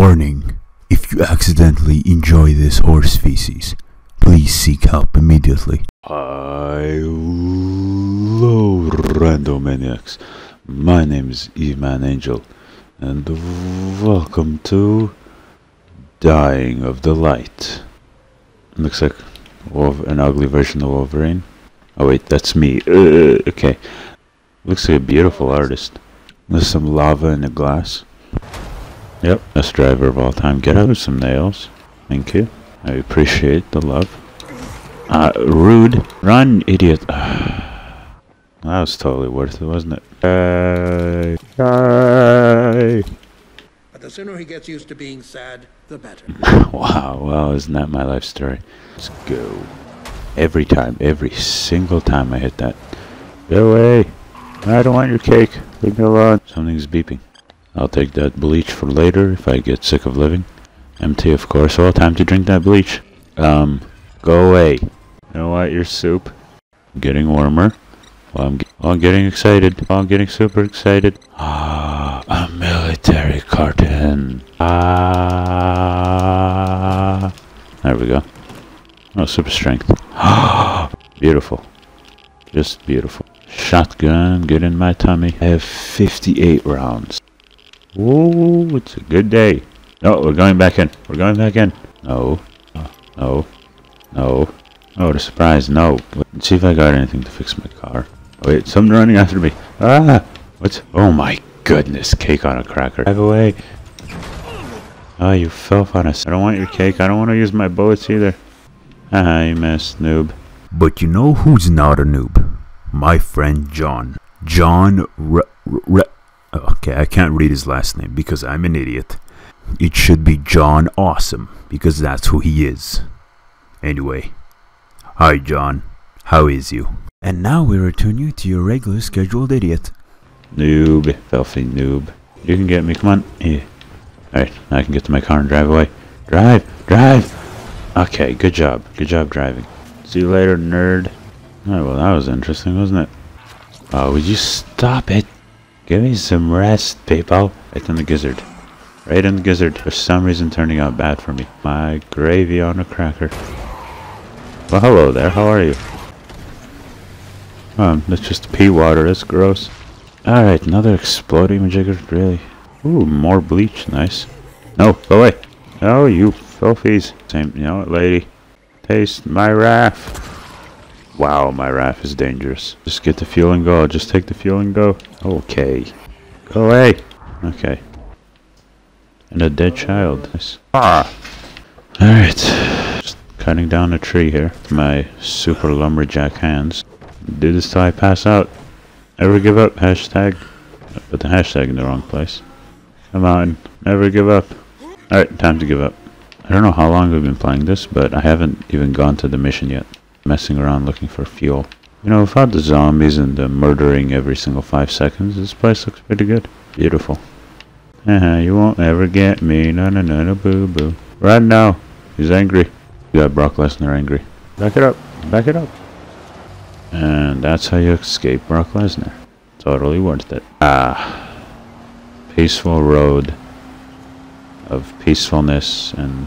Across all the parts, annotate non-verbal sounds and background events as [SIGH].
Warning If you accidentally enjoy this horse feces, please seek help immediately. Hello, Randomaniacs. My name is Eman Angel, and welcome to Dying of the Light. Looks like an ugly version of Wolverine. Oh wait, that's me. Uh, okay. Looks like a beautiful artist. There's some lava in the glass. Yep, best driver of all time. Get out some nails. Thank you. I appreciate the love. Uh, rude. Run, idiot. [SIGHS] that was totally worth it, wasn't it? Hey. Hey. But the sooner he gets used to being sad, the better. [LAUGHS] Wow, well, isn't that my life story? Let's go. Every time, every single time I hit that. Go away. I don't want your cake. Leave me alone. Something's beeping. I'll take that bleach for later if I get sick of living. Empty, of course. Well, time to drink that bleach. Um, go away. You know what? Your soup. Getting warmer. Well, I'm, well, I'm getting excited. Well, I'm getting super excited. Ah, a military carton. Ah. There we go. Oh, super strength. Ah, [GASPS] beautiful. Just beautiful. Shotgun, get in my tummy. I have 58 rounds. Ooh, it's a good day. No, we're going back in. We're going back in. No. No. No. Oh, what a surprise. No. Let's see if I got anything to fix my car. Wait, something running after me. Ah! What's... Oh my goodness. Cake on a cracker. Drive away. Oh, you fell on us. I don't want your cake. I don't want to use my bullets either. Haha, you missed, noob. But you know who's not a noob? My friend John. John R- R- Okay, I can't read his last name because I'm an idiot. It should be John Awesome because that's who he is. Anyway, hi John. How is you? And now we return you to your regular scheduled idiot. Noob, filthy noob. You can get me, come on. Yeah. Alright, now I can get to my car and drive away. Drive! Drive! Okay, good job. Good job driving. See you later, nerd. Oh, well, that was interesting, wasn't it? Oh, would you stop it? Give me some rest, people. Right in the gizzard. Right in the gizzard. For some reason turning out bad for me. My gravy on a cracker. Well, hello there. How are you? Um, that's just pea water. That's gross. Alright, another exploding jigger. Really? Ooh, more bleach. Nice. No, go away. Oh, you filthies. Same, you know what, lady? Taste my raff. Wow, my raff is dangerous. Just get the fuel and go. Just take the fuel and go. Okay. Go away. Okay. And a dead child. Nice. Ah. Alright. Just cutting down a tree here. My super lumberjack hands. Do this till I pass out. Never give up. Hashtag. Put the hashtag in the wrong place. Come on. Never give up. Alright, time to give up. I don't know how long we've been playing this, but I haven't even gone to the mission yet. Messing around looking for fuel. You know, without the zombies and the murdering every single five seconds, this place looks pretty good. Beautiful. Haha, you won't ever get me. No, no, no, no, boo, boo. Right now. He's angry. You got Brock Lesnar angry. Back it up. Back it up. And that's how you escape Brock Lesnar. Totally worth it. Ah. Peaceful road of peacefulness and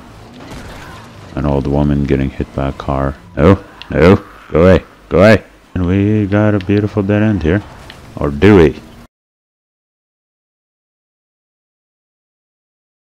an old woman getting hit by a car. No, no, go away, go away. And we got a beautiful dead end here. Or do we?